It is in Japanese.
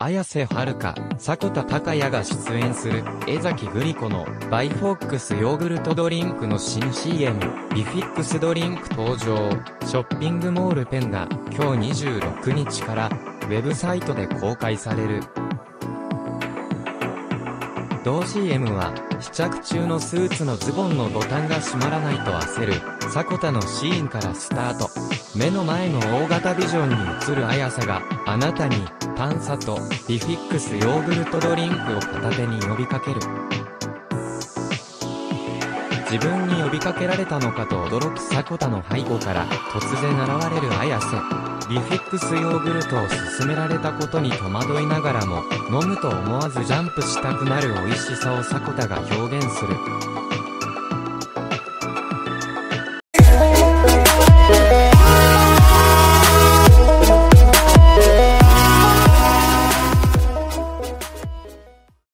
綾瀬はるか、迫田孝也が出演する、江崎グリコの、バイフォックスヨーグルトドリンクの新 CM、ビフィックスドリンク登場、ショッピングモールペンが、今日26日から、ウェブサイトで公開される。同 CM は、試着中のスーツのズボンのボタンが閉まらないと焦る、迫田のシーンからスタート。目の前の大型ビジョンに映る綾瀬が、あなたに、パンサとビフィックスヨーグルトドリンクを片手に呼びかける。自分に呼びかけられたのかと驚く迫田の背後から突然現れる綾瀬。ビフィックスヨーグルトを勧められたことに戸惑いながらも、飲むと思わずジャンプしたくなる美味しさを迫田が表現する。